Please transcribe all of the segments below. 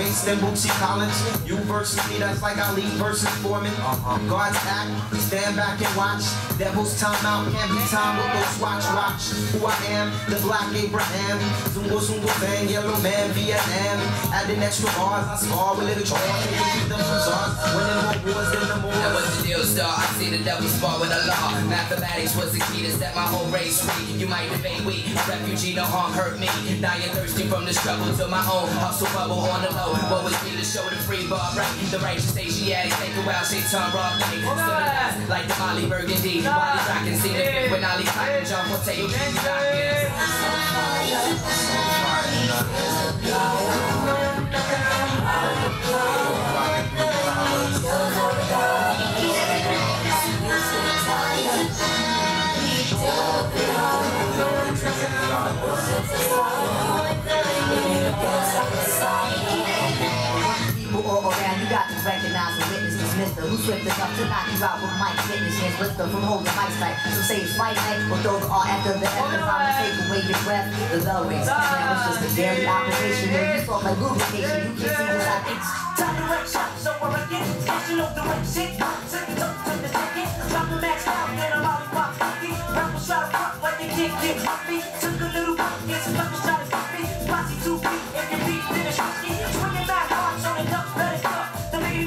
based in Bootsy College. You versus me, that's like Ali versus Foreman. Uh-huh. Guards act, stand back and watch. Devil's time out, can't be time with those watch, watch. Who I am, the black Abraham. Zungo Zungo Bang, yellow man, Vietnam. Adding extra bars, I spar with little jaws. That was the deal, star. I see the devil spar with the law. Mathematics was the key to set my whole race free. You might debate we, refugee, no harm hurt me. Now you're thirsty from the struggle to my own hustle bubble on the low. What was me to show the free bar right? The righteous Asiatic, take a while, shaitan raw play. Like the Molly Burgundy. Molly rockin' see the when Ali cotton jump or tail. Recognize the witness, this mister who's swift enough to knock you out with Mike Fitness hands lifter from holding mic tight. Say it's or throw the R after the F if I'm take away your breath. The bell rings. Now it's just a daily operation. Yo, you like lubrication. You can see this I think. Time to wreck shop, so I reckon. Catching up the wreck shit. Send it up to the second. Drop the max out, then a lollipop cookie. Rappers try to pop like they can't get happy. Took a little pop, get some rappers try to copy. Posse two feet, if you beat, then it's. Swinging back hard, so the duck let it. The lady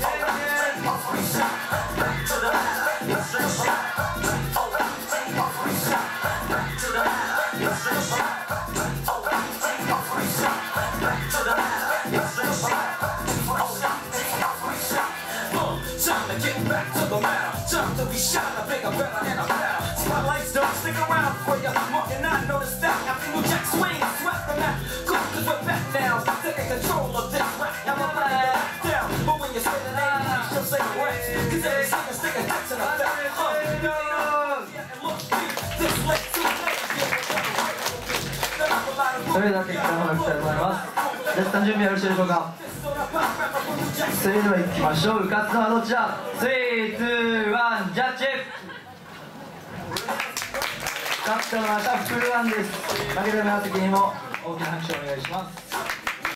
get back to the matter. Time to be shot, I think I'm better and I'm better. Spotlights don't stick around for you. Mark and I notice that. After New Jack swing, swept the map. Cool, cause we're back now. Taking control of this rap. Now I'm ready back down. But when you say the name, please just say the rest. Cause every single stick of hits in a back. Uh, you ain't on. Yeah, and look, それでは結果の発表したいと思います絶賛準備よろしいでしょうかそれでは行きましょう。勝つのはどちら321ジャッジ。勝ったのはシャッフルワンです。負けた紫にも大きな拍手をお願いします。